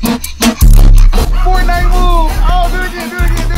Thank you.